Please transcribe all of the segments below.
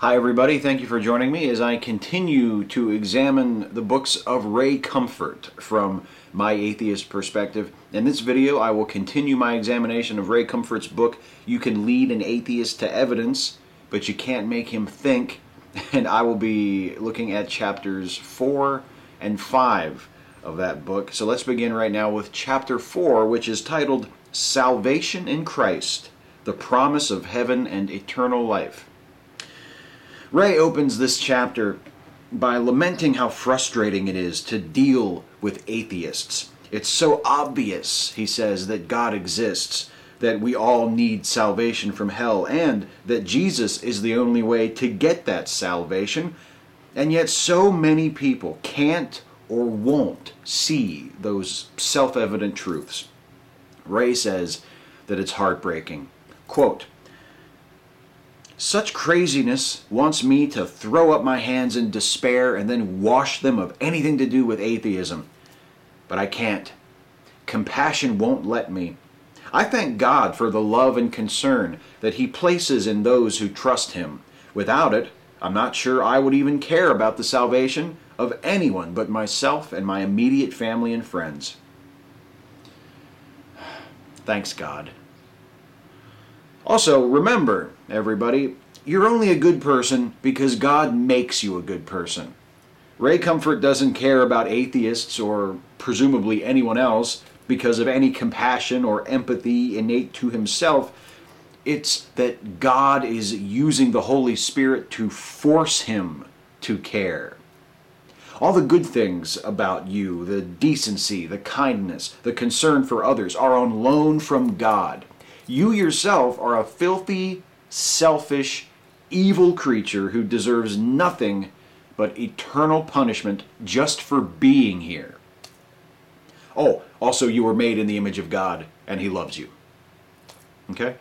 Hi, everybody. Thank you for joining me as I continue to examine the books of Ray Comfort from my atheist perspective. In this video, I will continue my examination of Ray Comfort's book, You Can Lead an Atheist to Evidence, but You Can't Make Him Think. And I will be looking at chapters 4 and 5 of that book. So let's begin right now with chapter 4, which is titled Salvation in Christ The Promise of Heaven and Eternal Life. Ray opens this chapter by lamenting how frustrating it is to deal with atheists. It's so obvious, he says, that God exists, that we all need salvation from hell, and that Jesus is the only way to get that salvation. And yet, so many people can't or won't see those self evident truths. Ray says that it's heartbreaking. Quote, such craziness wants me to throw up my hands in despair and then wash them of anything to do with atheism. But I can't. Compassion won't let me. I thank God for the love and concern that He places in those who trust Him. Without it, I'm not sure I would even care about the salvation of anyone but myself and my immediate family and friends. Thanks, God. Also, remember, everybody, you're only a good person because God makes you a good person. Ray Comfort doesn't care about atheists or presumably anyone else because of any compassion or empathy innate to himself. It's that God is using the Holy Spirit to force him to care. All the good things about you, the decency, the kindness, the concern for others, are on loan from God. You yourself are a filthy, selfish, evil creature who deserves nothing but eternal punishment just for being here. Oh, also, you were made in the image of God, and He loves you. Okay?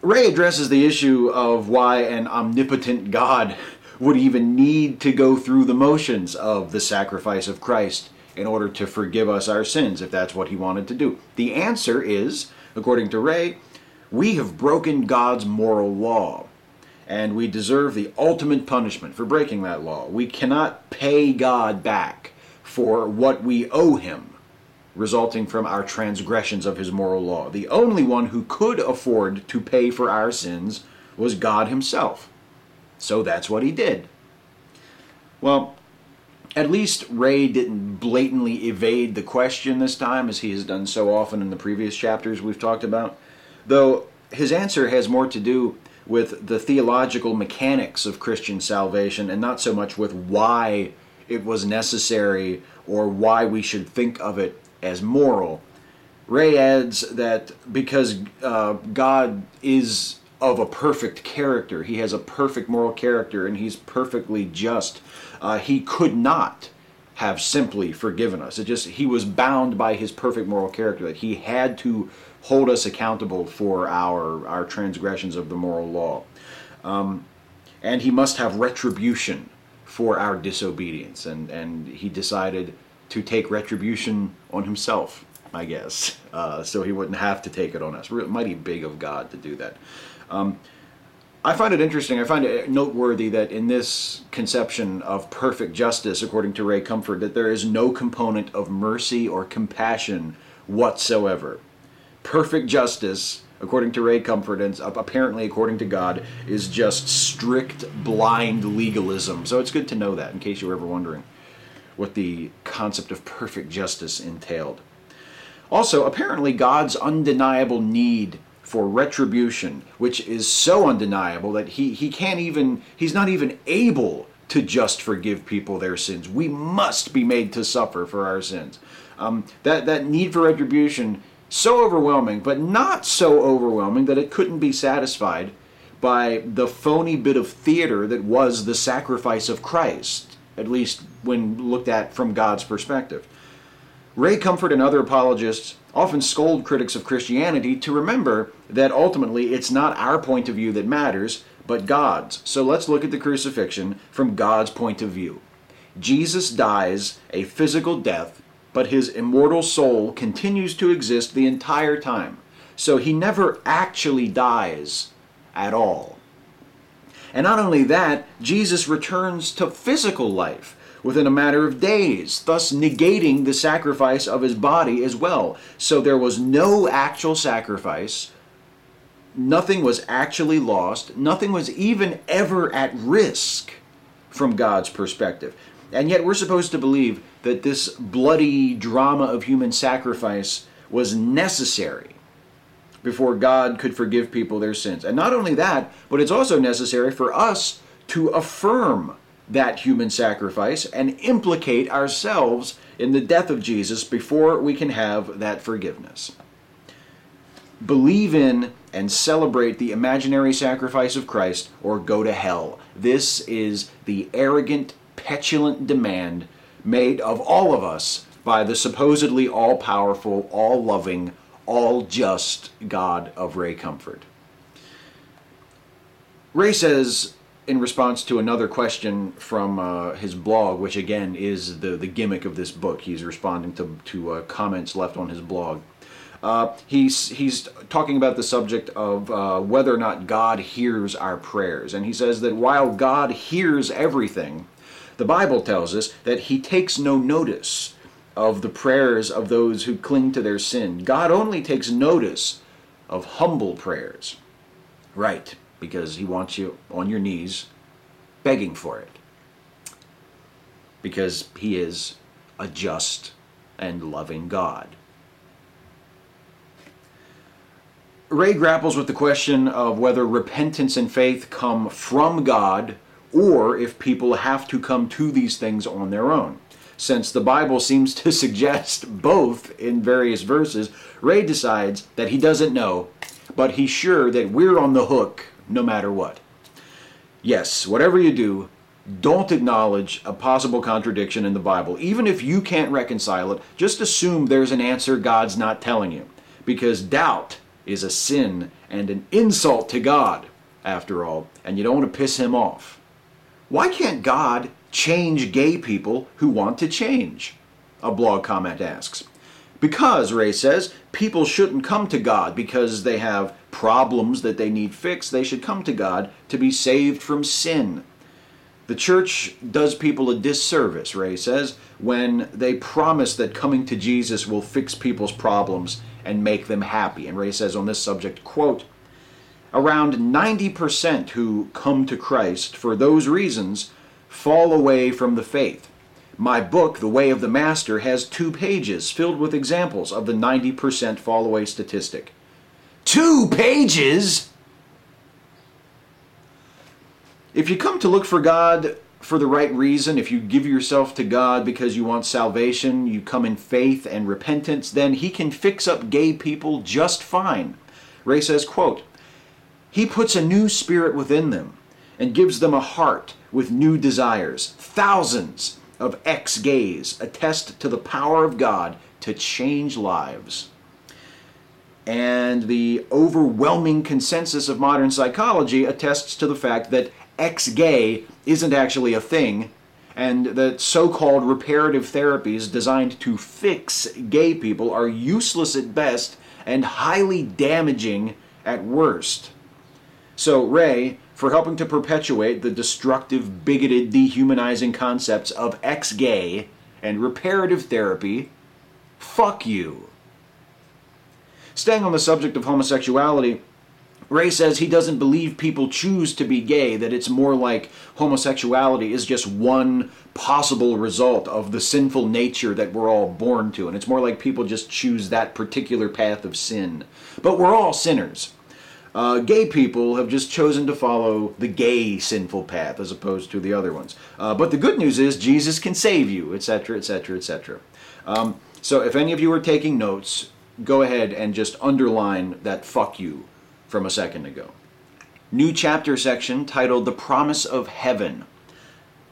Ray addresses the issue of why an omnipotent God would even need to go through the motions of the sacrifice of Christ in order to forgive us our sins, if that's what he wanted to do? The answer is, according to Ray, we have broken God's moral law, and we deserve the ultimate punishment for breaking that law. We cannot pay God back for what we owe him resulting from our transgressions of his moral law. The only one who could afford to pay for our sins was God himself. So that's what he did. Well, at least Ray didn't blatantly evade the question this time, as he has done so often in the previous chapters we've talked about, though his answer has more to do with the theological mechanics of Christian salvation and not so much with why it was necessary or why we should think of it as moral. Ray adds that because uh, God is of a perfect character. He has a perfect moral character and he's perfectly just. Uh, he could not have simply forgiven us. It just he was bound by his perfect moral character that he had to hold us accountable for our our transgressions of the moral law. Um, and he must have retribution for our disobedience and and he decided to take retribution on himself I guess, uh, so he wouldn't have to take it on us. Mighty big of God to do that. Um, I find it interesting. I find it noteworthy that in this conception of perfect justice, according to Ray Comfort, that there is no component of mercy or compassion whatsoever. Perfect justice, according to Ray Comfort, and apparently according to God, is just strict, blind legalism. So it's good to know that, in case you were ever wondering what the concept of perfect justice entailed. Also, apparently, God's undeniable need for retribution, which is so undeniable that he, he can't even, he's not even able to just forgive people their sins. We must be made to suffer for our sins. Um, that, that need for retribution, so overwhelming, but not so overwhelming that it couldn't be satisfied by the phony bit of theater that was the sacrifice of Christ, at least when looked at from God's perspective. Ray Comfort and other apologists often scold critics of Christianity to remember that ultimately it's not our point of view that matters, but God's. So let's look at the crucifixion from God's point of view. Jesus dies a physical death, but his immortal soul continues to exist the entire time. So he never actually dies at all. And not only that, Jesus returns to physical life within a matter of days, thus negating the sacrifice of his body as well. So there was no actual sacrifice. Nothing was actually lost. Nothing was even ever at risk from God's perspective. And yet we're supposed to believe that this bloody drama of human sacrifice was necessary before God could forgive people their sins. And not only that, but it's also necessary for us to affirm that human sacrifice and implicate ourselves in the death of Jesus before we can have that forgiveness. Believe in and celebrate the imaginary sacrifice of Christ or go to hell. This is the arrogant, petulant demand made of all of us by the supposedly all powerful, all loving, all just God of Ray Comfort. Ray says, in response to another question from uh, his blog, which again is the, the gimmick of this book, he's responding to, to uh, comments left on his blog. Uh, he's he's talking about the subject of uh, whether or not God hears our prayers, and he says that while God hears everything, the Bible tells us that He takes no notice of the prayers of those who cling to their sin. God only takes notice of humble prayers, right? Because He wants you on your knees, begging for it, because He is a just and loving God. Ray grapples with the question of whether repentance and faith come from God or if people have to come to these things on their own. Since the Bible seems to suggest both in various verses, Ray decides that he doesn't know, but he's sure that we're on the hook no matter what. Yes, whatever you do, don't acknowledge a possible contradiction in the Bible. Even if you can't reconcile it, just assume there's an answer God's not telling you. Because doubt is a sin and an insult to God, after all, and you don't want to piss him off. Why can't God change gay people who want to change? A blog comment asks. Because, Ray says, people shouldn't come to God because they have problems that they need fixed. They should come to God to be saved from sin. The church does people a disservice, Ray says, when they promise that coming to Jesus will fix people's problems and make them happy. And Ray says on this subject, quote, around 90% who come to Christ for those reasons fall away from the faith. My book, The Way of the Master, has two pages filled with examples of the 90% fall away statistic. Two pages? If you come to look for God for the right reason, if you give yourself to God because you want salvation, you come in faith and repentance, then He can fix up gay people just fine. Ray says, quote, He puts a new spirit within them and gives them a heart with new desires. Thousands of ex gays attest to the power of God to change lives. And the overwhelming consensus of modern psychology attests to the fact that ex gay isn't actually a thing, and that so called reparative therapies designed to fix gay people are useless at best and highly damaging at worst. So, Ray, for helping to perpetuate the destructive, bigoted, dehumanizing concepts of ex gay and reparative therapy, fuck you. Staying on the subject of homosexuality, Ray says he doesn't believe people choose to be gay, that it's more like homosexuality is just one possible result of the sinful nature that we're all born to. And it's more like people just choose that particular path of sin. But we're all sinners. Uh, gay people have just chosen to follow the gay sinful path as opposed to the other ones. Uh, but the good news is Jesus can save you, etc., etc., etc. So if any of you are taking notes, go ahead and just underline that fuck you from a second ago. New chapter section titled The Promise of Heaven.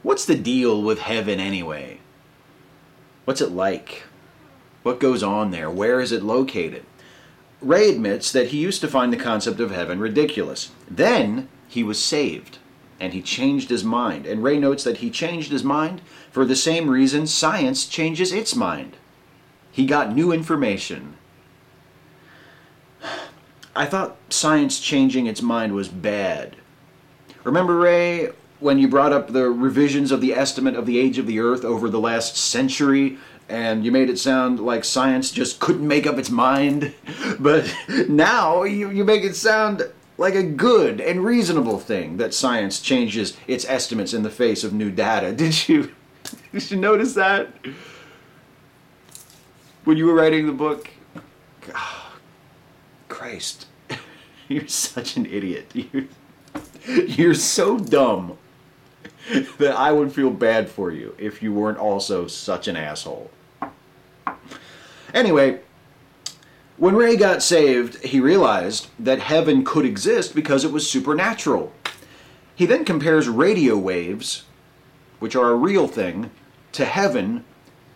What's the deal with heaven anyway? What's it like? What goes on there? Where is it located? Ray admits that he used to find the concept of heaven ridiculous. Then he was saved and he changed his mind. And Ray notes that he changed his mind for the same reason science changes its mind. He got new information I thought science changing its mind was bad. Remember, Ray, when you brought up the revisions of the estimate of the age of the Earth over the last century, and you made it sound like science just couldn't make up its mind? But now you, you make it sound like a good and reasonable thing that science changes its estimates in the face of new data. Did you, did you notice that? When you were writing the book? Oh, Christ. You're such an idiot. You're, you're so dumb that I would feel bad for you if you weren't also such an asshole. Anyway, when Ray got saved, he realized that heaven could exist because it was supernatural. He then compares radio waves, which are a real thing, to heaven,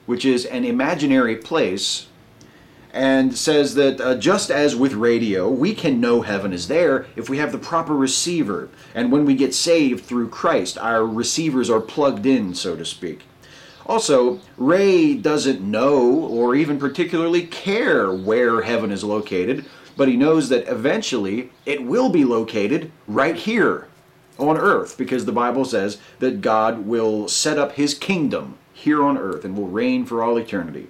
which is an imaginary place and says that uh, just as with radio, we can know heaven is there if we have the proper receiver. And when we get saved through Christ, our receivers are plugged in, so to speak. Also, Ray doesn't know or even particularly care where heaven is located, but he knows that eventually it will be located right here on earth because the Bible says that God will set up his kingdom here on earth and will reign for all eternity.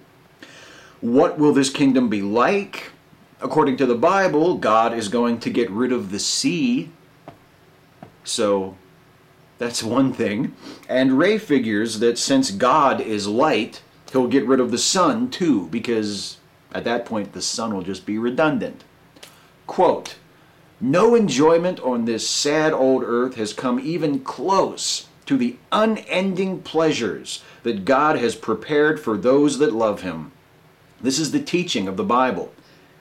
What will this kingdom be like? According to the Bible, God is going to get rid of the sea. So that's one thing. And Ray figures that since God is light, he'll get rid of the sun too, because at that point the sun will just be redundant. Quote, no enjoyment on this sad old earth has come even close to the unending pleasures that God has prepared for those that love him. This is the teaching of the Bible,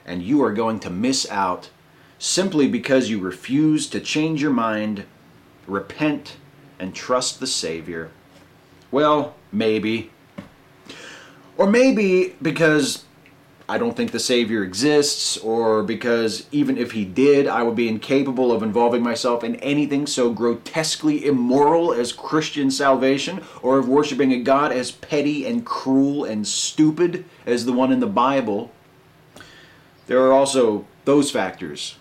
and you are going to miss out simply because you refuse to change your mind, repent, and trust the Savior. Well, maybe. Or maybe because I don't think the Savior exists, or because even if he did, I would be incapable of involving myself in anything so grotesquely immoral as Christian salvation, or of worshiping a God as petty and cruel and stupid as the one in the Bible. There are also those factors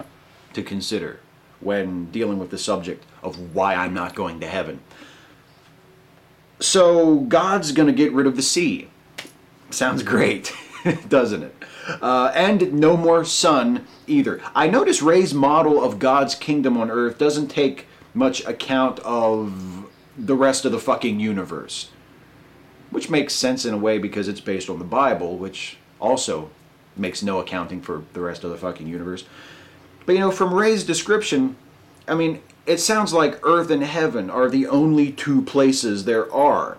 to consider when dealing with the subject of why I'm not going to heaven. So, God's going to get rid of the sea. Sounds great, doesn't it? Uh, and no more sun either. I notice Ray's model of God's kingdom on earth doesn't take much account of the rest of the fucking universe. Which makes sense in a way because it's based on the Bible, which also makes no accounting for the rest of the fucking universe. But you know, from Ray's description, I mean, it sounds like earth and heaven are the only two places there are,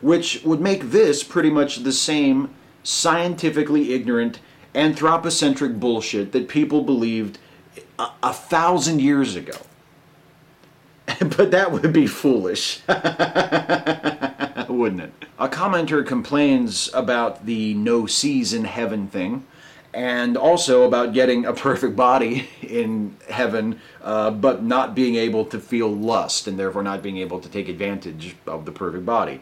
which would make this pretty much the same scientifically ignorant, anthropocentric bullshit that people believed a, a thousand years ago. but that would be foolish, wouldn't it? A commenter complains about the no seas in heaven thing, and also about getting a perfect body in heaven, uh, but not being able to feel lust, and therefore not being able to take advantage of the perfect body.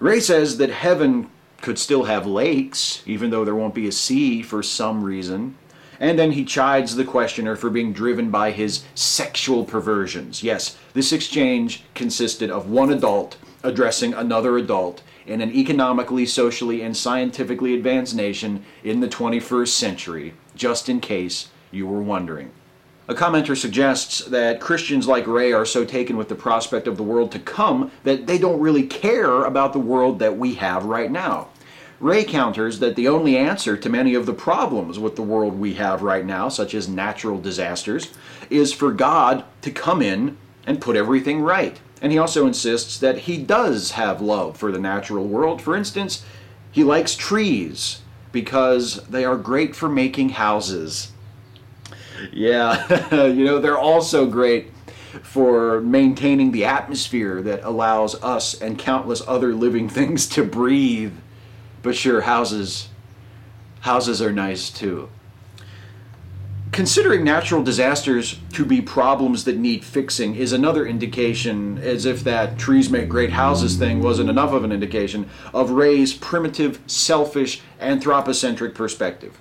Ray says that heaven could still have lakes, even though there won't be a sea for some reason. And then he chides the questioner for being driven by his sexual perversions. Yes, this exchange consisted of one adult addressing another adult in an economically, socially, and scientifically advanced nation in the 21st century, just in case you were wondering. A commenter suggests that Christians like Ray are so taken with the prospect of the world to come that they don't really care about the world that we have right now. Ray counters that the only answer to many of the problems with the world we have right now, such as natural disasters, is for God to come in and put everything right. And he also insists that he does have love for the natural world. For instance, he likes trees because they are great for making houses. Yeah, you know, they're also great for maintaining the atmosphere that allows us and countless other living things to breathe. But sure, houses houses are nice too. Considering natural disasters to be problems that need fixing is another indication, as if that trees make great houses thing wasn't enough of an indication, of Ray's primitive, selfish, anthropocentric perspective.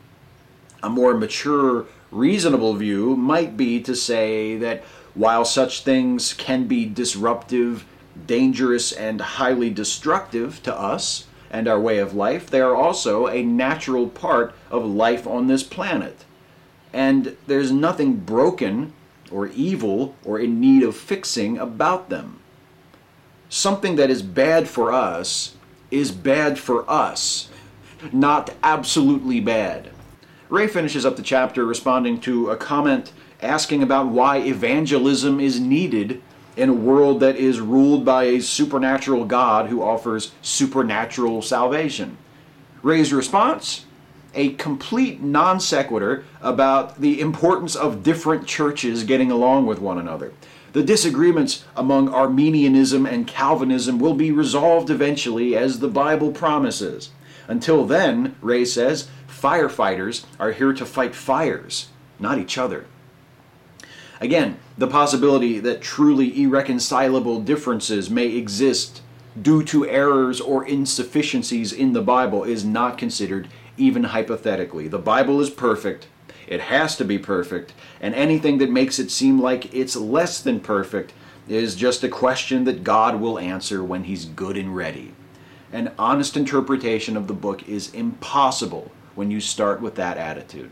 A more mature reasonable view might be to say that while such things can be disruptive, dangerous, and highly destructive to us and our way of life, they are also a natural part of life on this planet. And there's nothing broken or evil or in need of fixing about them. Something that is bad for us is bad for us, not absolutely bad. Ray finishes up the chapter responding to a comment asking about why evangelism is needed in a world that is ruled by a supernatural God who offers supernatural salvation. Ray's response? A complete non sequitur about the importance of different churches getting along with one another. The disagreements among Arminianism and Calvinism will be resolved eventually, as the Bible promises. Until then, Ray says, firefighters are here to fight fires, not each other. Again, the possibility that truly irreconcilable differences may exist due to errors or insufficiencies in the Bible is not considered even hypothetically. The Bible is perfect, it has to be perfect, and anything that makes it seem like it's less than perfect is just a question that God will answer when He's good and ready. An honest interpretation of the book is impossible when you start with that attitude.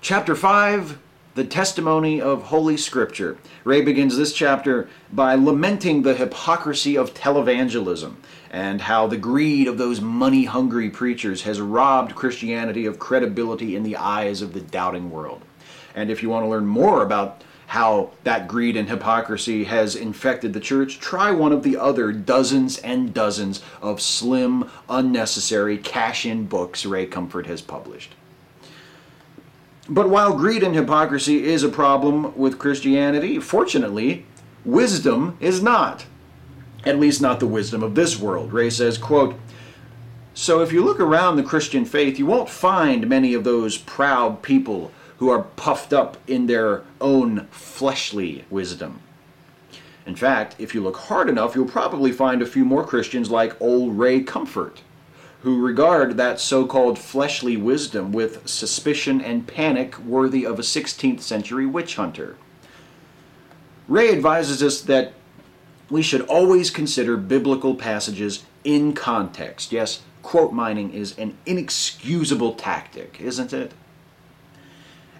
Chapter 5 the testimony of Holy Scripture. Ray begins this chapter by lamenting the hypocrisy of televangelism and how the greed of those money hungry preachers has robbed Christianity of credibility in the eyes of the doubting world. And if you want to learn more about how that greed and hypocrisy has infected the church, try one of the other dozens and dozens of slim, unnecessary cash in books Ray Comfort has published. But while greed and hypocrisy is a problem with Christianity, fortunately, wisdom is not. At least not the wisdom of this world. Ray says, quote, So if you look around the Christian faith, you won't find many of those proud people who are puffed up in their own fleshly wisdom. In fact, if you look hard enough, you'll probably find a few more Christians like old Ray Comfort who regard that so called fleshly wisdom with suspicion and panic worthy of a 16th century witch hunter. Ray advises us that we should always consider biblical passages in context. Yes, quote mining is an inexcusable tactic, isn't it?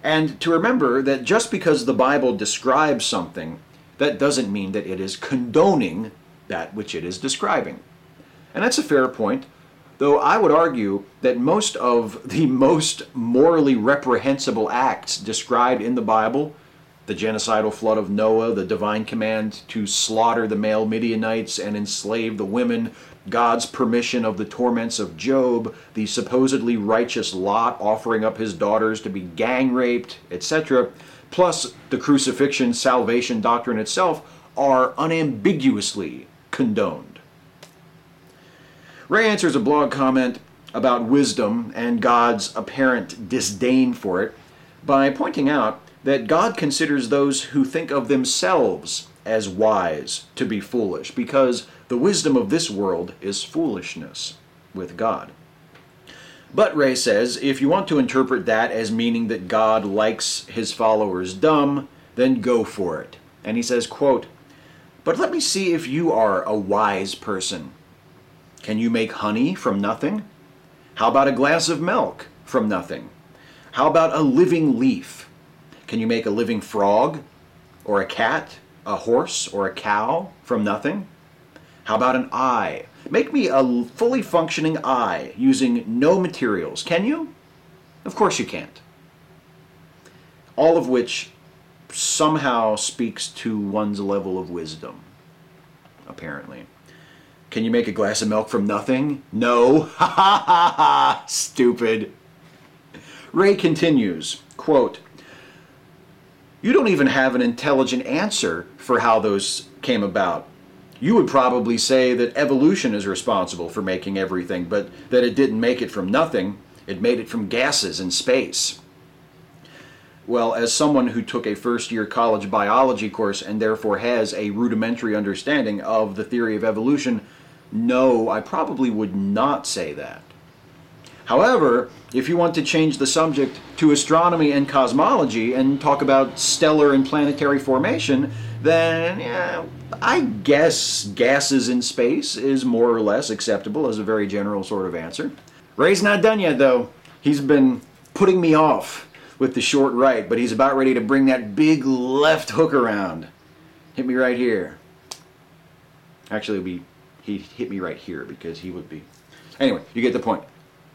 And to remember that just because the Bible describes something, that doesn't mean that it is condoning that which it is describing. And that's a fair point Though I would argue that most of the most morally reprehensible acts described in the Bible, the genocidal flood of Noah, the divine command to slaughter the male Midianites and enslave the women, God's permission of the torments of Job, the supposedly righteous Lot offering up his daughters to be gang raped, etc., plus the crucifixion salvation doctrine itself, are unambiguously condoned. Ray answers a blog comment about wisdom and God's apparent disdain for it by pointing out that God considers those who think of themselves as wise to be foolish, because the wisdom of this world is foolishness with God. But Ray says if you want to interpret that as meaning that God likes his followers dumb, then go for it. And he says, quote, But let me see if you are a wise person. Can you make honey from nothing? How about a glass of milk from nothing? How about a living leaf? Can you make a living frog or a cat, a horse or a cow from nothing? How about an eye? Make me a fully functioning eye using no materials. Can you? Of course you can't. All of which somehow speaks to one's level of wisdom, apparently. Can you make a glass of milk from nothing? No. Ha ha ha ha. Stupid. Ray continues, quote, You don't even have an intelligent answer for how those came about. You would probably say that evolution is responsible for making everything, but that it didn't make it from nothing. It made it from gases in space. Well, as someone who took a first year college biology course and therefore has a rudimentary understanding of the theory of evolution, no, I probably would not say that. However, if you want to change the subject to astronomy and cosmology and talk about stellar and planetary formation, then yeah, I guess gases in space is more or less acceptable as a very general sort of answer. Ray's not done yet, though. He's been putting me off with the short right, but he's about ready to bring that big left hook around. Hit me right here. Actually, it'd be he'd hit me right here because he would be. Anyway, you get the point.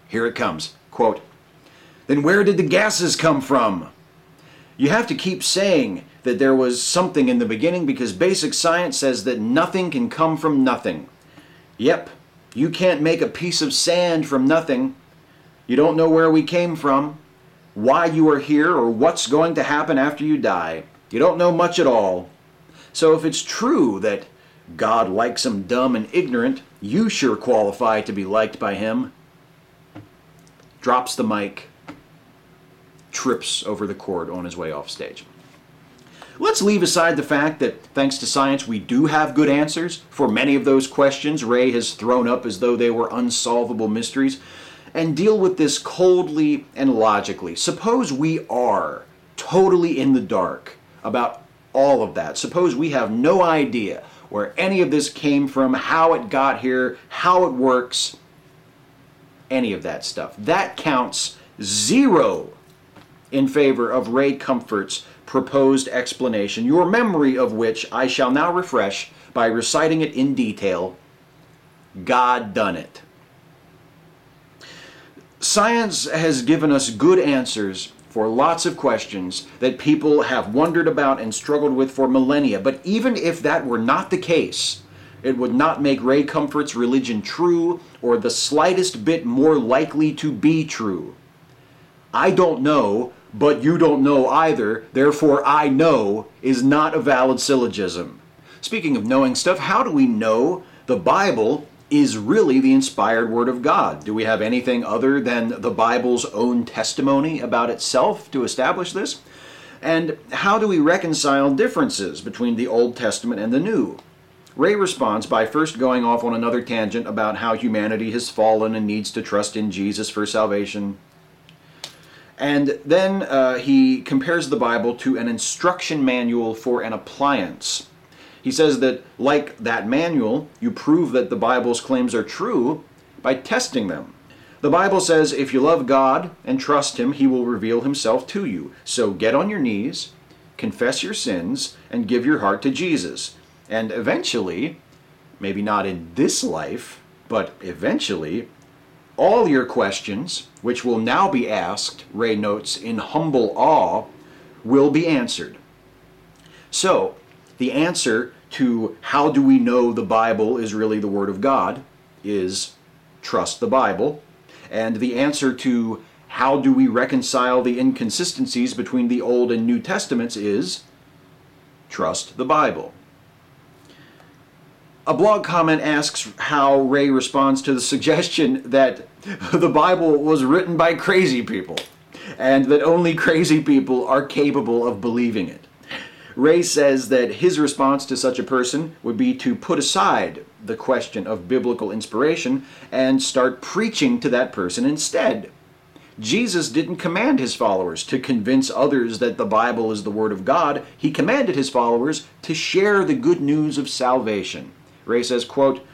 Here it comes. Quote, Then where did the gases come from? You have to keep saying that there was something in the beginning because basic science says that nothing can come from nothing. Yep, you can't make a piece of sand from nothing. You don't know where we came from, why you are here, or what's going to happen after you die. You don't know much at all. So if it's true that God likes them dumb and ignorant, you sure qualify to be liked by Him drops the mic, trips over the cord on his way off stage. Let's leave aside the fact that, thanks to science, we do have good answers for many of those questions Ray has thrown up as though they were unsolvable mysteries, and deal with this coldly and logically. Suppose we are totally in the dark about all of that. Suppose we have no idea where any of this came from, how it got here, how it works, any of that stuff. That counts zero in favor of Ray Comfort's proposed explanation, your memory of which I shall now refresh by reciting it in detail. God done it. Science has given us good answers for lots of questions that people have wondered about and struggled with for millennia. But even if that were not the case, it would not make Ray Comfort's religion true or the slightest bit more likely to be true. I don't know, but you don't know either, therefore I know is not a valid syllogism. Speaking of knowing stuff, how do we know the Bible is really the inspired Word of God? Do we have anything other than the Bible's own testimony about itself to establish this? And how do we reconcile differences between the Old Testament and the New? Ray responds by first going off on another tangent about how humanity has fallen and needs to trust in Jesus for salvation. And then uh, he compares the Bible to an instruction manual for an appliance. He says that, like that manual, you prove that the Bible's claims are true by testing them. The Bible says if you love God and trust Him, He will reveal Himself to you. So get on your knees, confess your sins, and give your heart to Jesus. And eventually, maybe not in this life, but eventually, all your questions, which will now be asked, Ray notes, in humble awe, will be answered. So, the answer to how do we know the Bible is really the Word of God is trust the Bible. And the answer to how do we reconcile the inconsistencies between the Old and New Testaments is trust the Bible. A blog comment asks how Ray responds to the suggestion that the Bible was written by crazy people and that only crazy people are capable of believing it. Ray says that his response to such a person would be to put aside the question of biblical inspiration and start preaching to that person instead. Jesus didn't command his followers to convince others that the Bible is the Word of God. He commanded his followers to share the good news of salvation. Ray says, quote,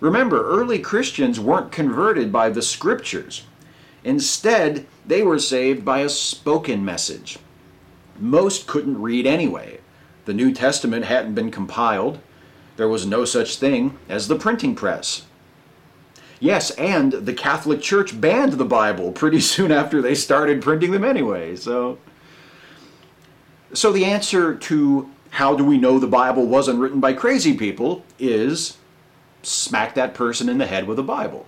Remember, early Christians weren't converted by the scriptures. Instead, they were saved by a spoken message. Most couldn't read anyway. The New Testament hadn't been compiled. There was no such thing as the printing press. Yes, and the Catholic Church banned the Bible pretty soon after they started printing them anyway. So so the answer to how do we know the Bible wasn't written by crazy people is smack that person in the head with a Bible.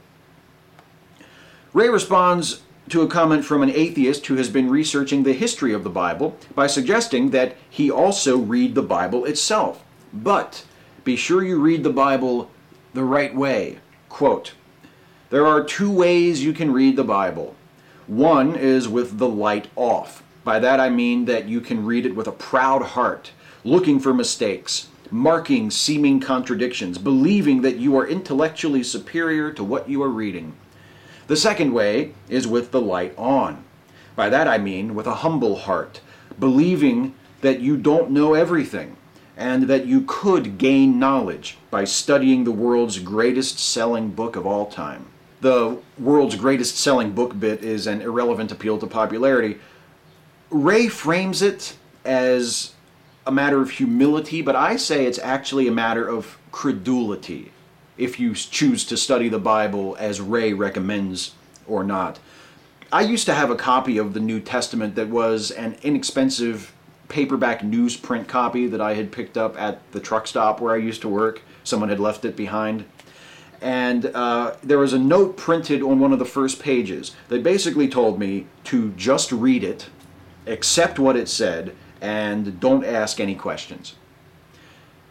Ray responds to a comment from an atheist who has been researching the history of the Bible by suggesting that he also read the Bible itself. But be sure you read the Bible the right way. Quote, there are two ways you can read the Bible. One is with the light off. By that I mean that you can read it with a proud heart looking for mistakes, marking seeming contradictions, believing that you are intellectually superior to what you are reading. The second way is with the light on. By that I mean with a humble heart, believing that you don't know everything and that you could gain knowledge by studying the world's greatest selling book of all time. The world's greatest selling book bit is an irrelevant appeal to popularity. Ray frames it as a matter of humility, but I say it's actually a matter of credulity if you choose to study the Bible as Ray recommends or not. I used to have a copy of the New Testament that was an inexpensive paperback newsprint copy that I had picked up at the truck stop where I used to work. Someone had left it behind. And uh, there was a note printed on one of the first pages that basically told me to just read it, accept what it said, and don't ask any questions.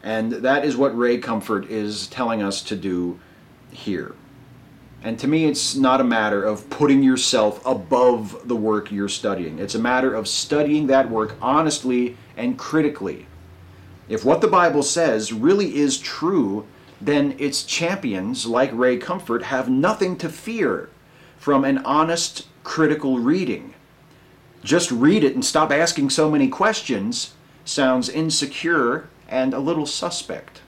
And that is what Ray Comfort is telling us to do here. And to me, it's not a matter of putting yourself above the work you're studying. It's a matter of studying that work honestly and critically. If what the Bible says really is true, then its champions, like Ray Comfort, have nothing to fear from an honest, critical reading. Just read it and stop asking so many questions sounds insecure and a little suspect.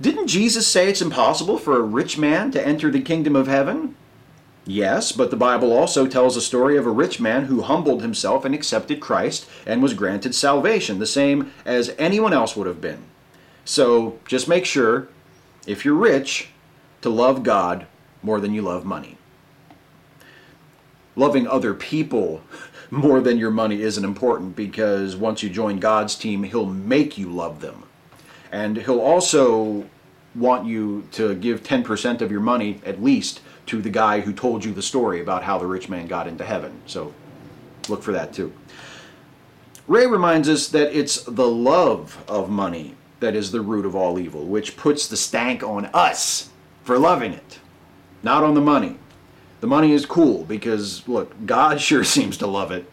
Didn't Jesus say it's impossible for a rich man to enter the kingdom of heaven? Yes, but the Bible also tells a story of a rich man who humbled himself and accepted Christ and was granted salvation, the same as anyone else would have been. So just make sure, if you're rich, to love God more than you love money. Loving other people more than your money isn't important because once you join God's team, He'll make you love them. And He'll also want you to give 10% of your money at least to the guy who told you the story about how the rich man got into heaven. So look for that too. Ray reminds us that it's the love of money that is the root of all evil, which puts the stank on us for loving it, not on the money. The money is cool because, look, God sure seems to love it.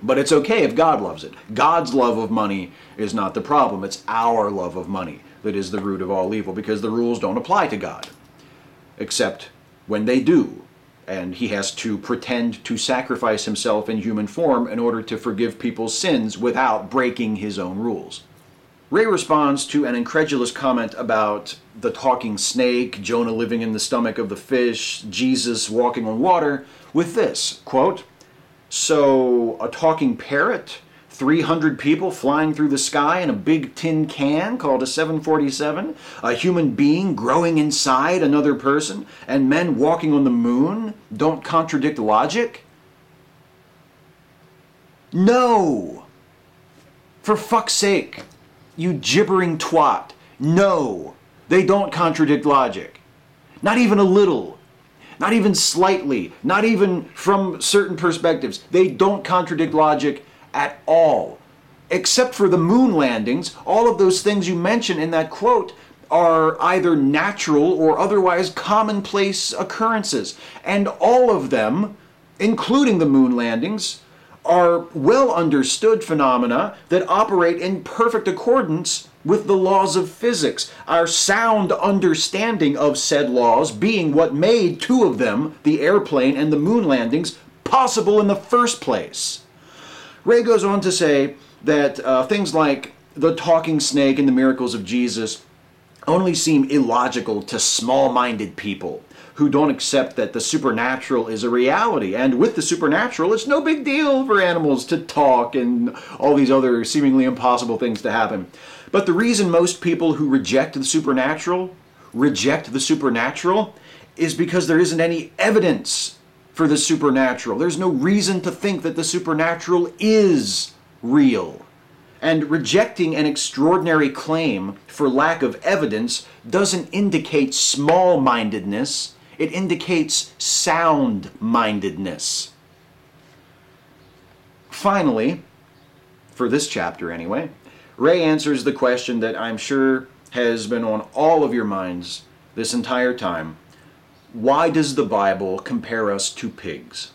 But it's okay if God loves it. God's love of money is not the problem. It's our love of money that is the root of all evil because the rules don't apply to God. Except when they do. And he has to pretend to sacrifice himself in human form in order to forgive people's sins without breaking his own rules. Ray responds to an incredulous comment about the talking snake, Jonah living in the stomach of the fish, Jesus walking on water, with this quote, So, a talking parrot, 300 people flying through the sky in a big tin can called a 747, a human being growing inside another person, and men walking on the moon don't contradict logic? No! For fuck's sake, you gibbering twat. No! They don't contradict logic. Not even a little. Not even slightly. Not even from certain perspectives. They don't contradict logic at all. Except for the moon landings, all of those things you mention in that quote are either natural or otherwise commonplace occurrences. And all of them, including the moon landings, are well understood phenomena that operate in perfect accordance with the laws of physics. Our sound understanding of said laws being what made two of them, the airplane and the moon landings, possible in the first place. Ray goes on to say that uh, things like the talking snake and the miracles of Jesus only seem illogical to small minded people who don't accept that the supernatural is a reality. And with the supernatural, it's no big deal for animals to talk and all these other seemingly impossible things to happen. But the reason most people who reject the supernatural reject the supernatural is because there isn't any evidence for the supernatural. There's no reason to think that the supernatural is real. And rejecting an extraordinary claim for lack of evidence doesn't indicate small mindedness, it indicates sound mindedness. Finally, for this chapter anyway, Ray answers the question that I'm sure has been on all of your minds this entire time why does the Bible compare us to pigs?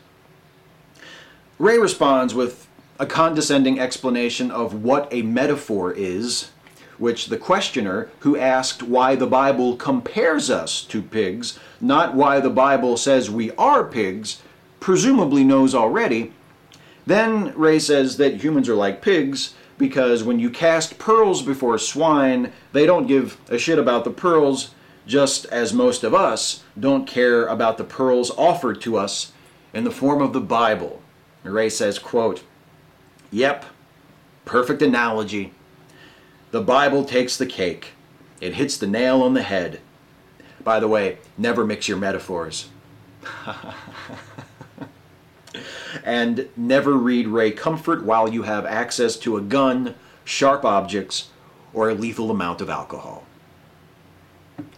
Ray responds with a condescending explanation of what a metaphor is, which the questioner who asked why the Bible compares us to pigs, not why the Bible says we are pigs, presumably knows already. Then Ray says that humans are like pigs because when you cast pearls before swine, they don't give a shit about the pearls, just as most of us don't care about the pearls offered to us in the form of the Bible. Ray says, quote, Yep, perfect analogy. The Bible takes the cake. It hits the nail on the head. By the way, never mix your metaphors. and never read Ray Comfort while you have access to a gun, sharp objects, or a lethal amount of alcohol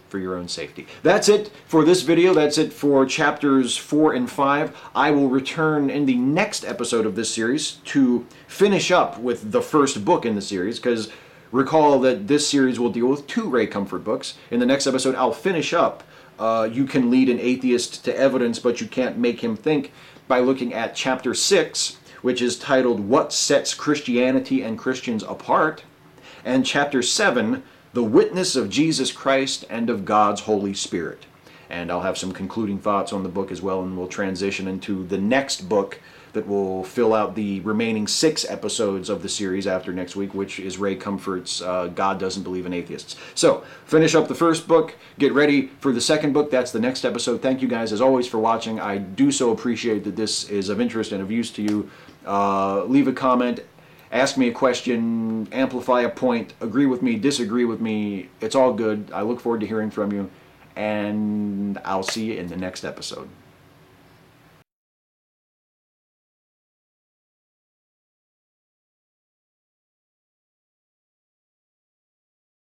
for your own safety. That's it for this video. That's it for chapters 4 and 5. I will return in the next episode of this series to finish up with the first book in the series because recall that this series will deal with two Ray Comfort books. In the next episode, I'll finish up uh, You Can Lead an Atheist to Evidence, but You Can't Make Him Think by looking at chapter 6, which is titled What Sets Christianity and Christians Apart, and chapter 7, The Witness of Jesus Christ and of God's Holy Spirit. And I'll have some concluding thoughts on the book as well, and we'll transition into the next book that will fill out the remaining six episodes of the series after next week, which is Ray Comfort's uh, God Doesn't Believe in Atheists. So, finish up the first book, get ready for the second book. That's the next episode. Thank you guys, as always, for watching. I do so appreciate that this is of interest and of use to you. Uh, leave a comment, ask me a question, amplify a point, agree with me, disagree with me. It's all good. I look forward to hearing from you, and I'll see you in the next episode.